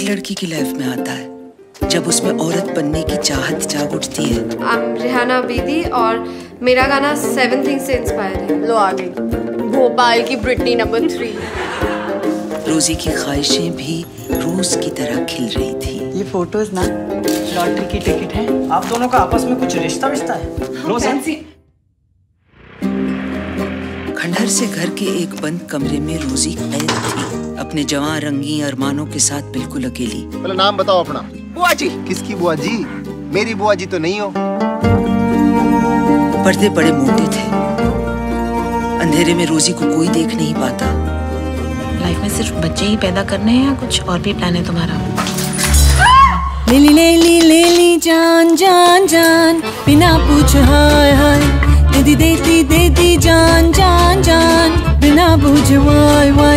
लड़की की लाइफ में आता है। जब उसमें औरत बनने की चाहत जाग उठती है। I'm रिहाना बेदी और मेरा गाना सेवन थिंग्स से इंस्पायर है। लो आ गई भोपाल की ब्रिटनी नंबर थ्री रोजी की ख्वाहिशें भी रोज की तरह खिल रही थी। ये फ़ोटोज़ ना लॉटरी की टिकट है। आप दोनों का आपस में कुछ रिश्ता विश्ता है? लो सर खंडहर से घर के एक बंद कमरे में रोजी कैद थी। अपने जवान रंगी अरमानों के साथ बिल्कुल अकेली। पहले नाम बताओ अपना। बुआ जी किसकी बुआ जी मेरी बुआ जी तो नहीं हो। पर्दे बड़े मोटे थे। अंधेरे में रोजी को कोई देख नहीं पाता। लाइफ में सिर्फ़ बच्चे ही पैदा करने हैं या कुछ और भी प्लान है तुम्हारा? लेली लेली लेली जान जान जान। बिना पूछ हाय हाय देदी देती देती जान जान जान। बिना पूछ वाय वाय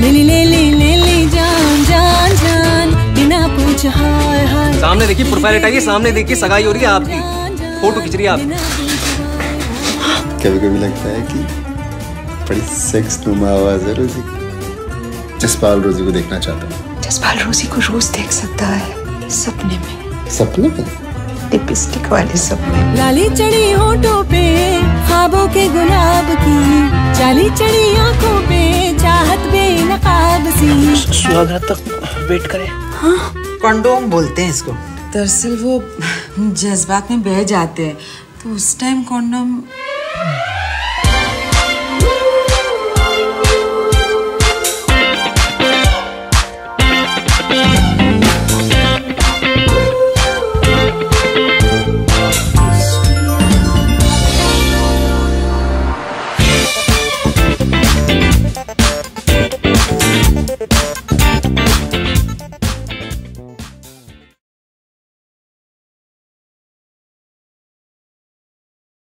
लेली लेली लेली जान जान जान। बिना पूछ हाय हाय। सामने देखिए प्रोफ़ाइल हटाइए सामने देखिए सगाई हो रही है आपकी। फ़ोटो खींच रही है आप। कभी कभी लगता है कि बड़ी सेक्स नुमा आवाज़ है रोजी। जसपाल रोजी को देखना चाहता हूँ। जसपाल रोजी को रोज देख सकता है सपने में। सपने में? लिपस्टिक वाले सपने लाली चढ़ी होठों पे ख्वाबों के गुलाब की। चाली चढ़ी सुहागरात तक वेट करें। कंडोम बोलते हैं इसको। दरअसल वो जज्बात में बह जाते हैं। तो उस टाइम कॉन्डम